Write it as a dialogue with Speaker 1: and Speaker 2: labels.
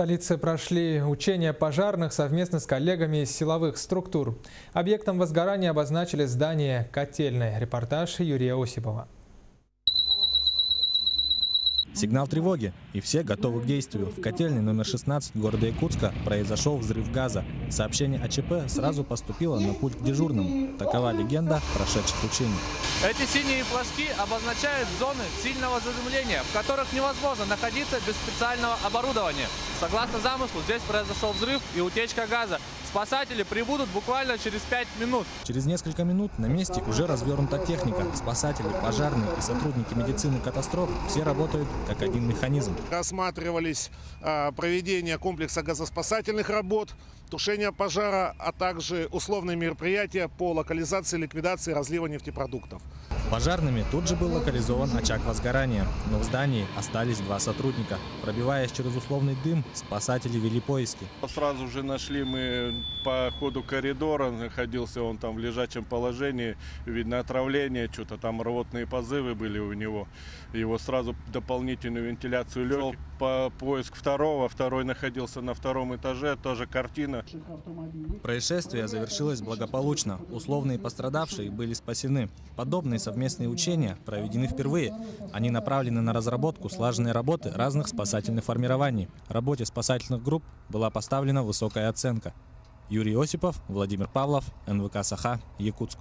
Speaker 1: столице прошли учения пожарных совместно с коллегами из силовых структур. Объектом возгорания обозначили здание котельной. Репортаж Юрия Осипова.
Speaker 2: Сигнал тревоги, и все готовы к действию. В котельной номер 16 города Якутска произошел взрыв газа. Сообщение о ЧП сразу поступило на путь к дежурным. Такова легенда прошедших учений.
Speaker 3: Эти синие флажки обозначают зоны сильного задымления, в которых невозможно находиться без специального оборудования. Согласно замыслу, здесь произошел взрыв и утечка газа. Спасатели прибудут буквально через 5 минут.
Speaker 2: Через несколько минут на месте уже развернута техника. Спасатели, пожарные и сотрудники медицины катастроф все работают как один механизм.
Speaker 4: Рассматривались а, проведение комплекса газоспасательных работ, тушение пожара, а также условные мероприятия по локализации, ликвидации разлива нефтепродуктов.
Speaker 2: Пожарными тут же был локализован очаг возгорания, но в здании остались два сотрудника. Пробиваясь через условный дым, спасатели вели поиски.
Speaker 5: Сразу же нашли мы по ходу коридора, находился он там в лежачем положении, видно отравление, что-то там рвотные позывы были у него. Его сразу дополнительную вентиляцию лег по поиск второго, второй находился на втором этаже, тоже картина.
Speaker 2: Происшествие завершилось благополучно. Условные пострадавшие были спасены. Подобные совместные учения проведены впервые. Они направлены на разработку слаженной работы разных спасательных формирований. Работе спасательных групп была поставлена высокая оценка. Юрий Осипов, Владимир Павлов, НВК «Саха», Якутск.